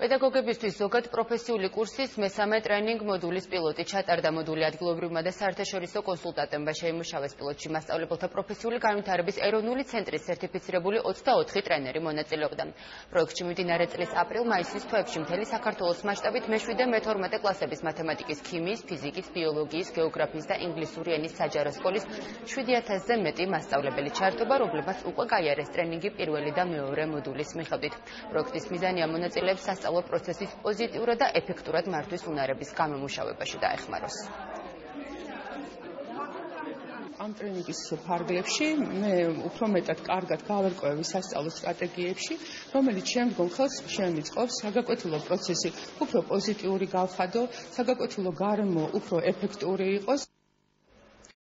პედაგოგებისთვის ზოგად პროფესიული კურსის მესამე ტრენინგ მოდულის პილოტი ჩატარდა მოდული ადგილობრივმა და საერთაშორისო კონსულტანტებმა შეიმუშავეს პილოტში მასწავლებელთა პროფესიული განვითარების ეროვნული ცენტრის სერტიფიცირებული 24 ტრენერი მონაწილეობდა. პროექტში მიმდინარე წლის აპრილ-მაისის თვეებში მთელი საქართველოს მასშტაბით მე-7 და მე-12 კლასების მათემატიკის, ქიმიის, ფიზიკის, ბიოლოგიის, გეოგრაფიის და ინგლისური ენის საჯარო სკოლის 7000-ზე მეტი მასწავლებელი ჩართობა, რომლებმაც უკვე გაიარეს ტრენინგი პირველი და მეორე მოდულის მიხედვით. პროექტის მიზანია მონაწილეებს სასწავლო პროცესის პოზიტიურად და ეფექტურად მართვის უნარების გამომუშავებაში დაეხმაროს. ამ ტრენინგის ფარგლებში მე უფრო მეტად კარგად გავერკვევი სასწავლო სტრატეგიებში, რომელიც შემდგომ ხელს შემიწყობს საგაკვეთილო პროცესი უფრო პოზიტიური გავხადო, საგაკვეთილო გარემო უფრო ეფექტური იყოს.